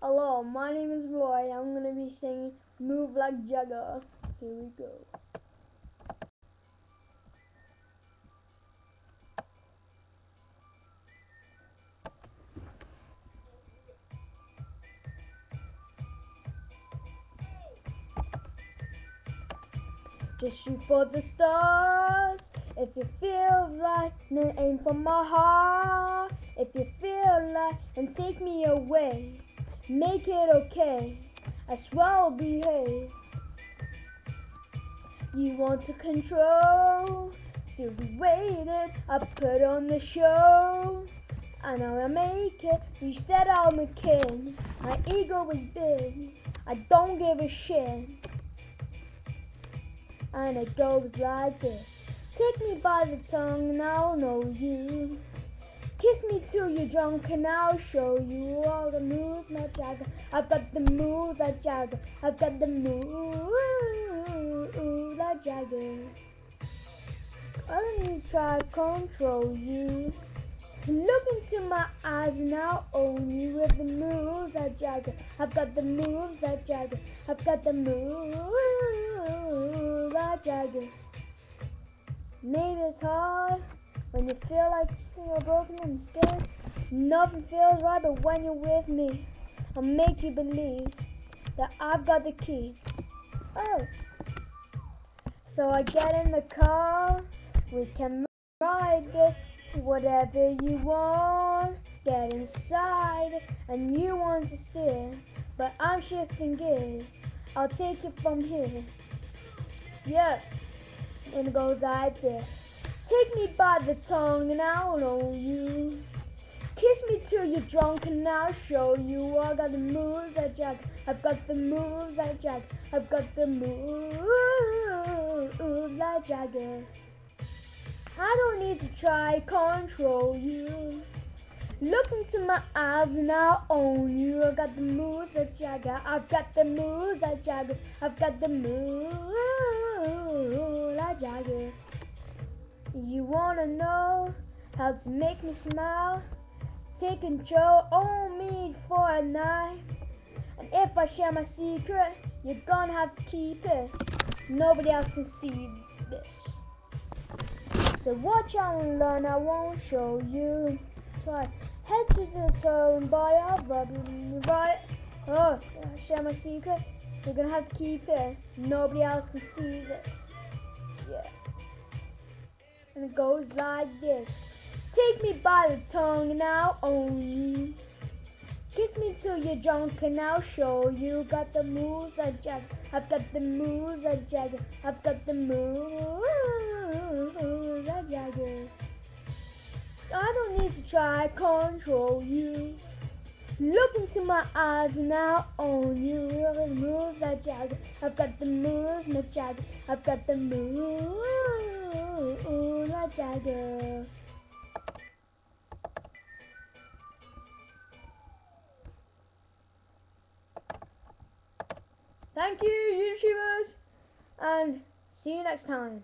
Hello, my name is Roy. I'm gonna be singing Move Like Jagger. Here we go. Just shoot for the stars. If you feel right, then aim for my heart. If you feel like, then take me away. Make it okay. I swear I'll behave. You want to control, so we waited. I put on the show. I know I make it. You said I'm a king. My ego is big. I don't give a shit and it goes like this. Take me by the tongue and I'll know you. Kiss me till you're drunk and I'll show you all the moves, my Jagger. I've got the moves, like Jagger. I've got the moves, like Jagger. I don't try to control you. Look into my eyes and I'll own you with the moves I Jagger. I've got the moves I Jagger. I've got the moves I Jagger. Maybe it's hard when you feel like you're broken and scared. Nothing feels right, but when you're with me, I'll make you believe that I've got the key. Oh. So I get in the car, we can ride it Whatever you want, get inside, and you want to steer, but I'm shifting gears. I'll take it from here. Yeah, and it goes like this. Take me by the tongue and I'll own you. Kiss me till you're drunk and I'll show you. I got the moves I jack. I've got the moves I jack. I've got the moves like Jagger. I don't need to try control you. Look into my eyes and I'll own you. I got the moves that Jagger. I've got the moves that Jagger. I've got the moves that Jagger. You wanna know how to make me smile? Take control, own me for a night. And if I share my secret, you're gonna have to keep it. Nobody else can see this. So watch out and learn, I won't show you twice. Head to the toe and buy a rubber right. Oh, share my secret. You're gonna have to keep it. Nobody else can see this. Yeah. And it goes like this. Take me by the tongue own you. Kiss me till you're drunk and I'll show you. Got the moves I Jack. I've got the moves I Jack. I've got the moves I Jagger. I don't need to try control you. Look into my eyes I'll own you. The moves I Jagger. I've got the moves my Jagger. I've got the moves Thank you, YouTubers, and see you next time.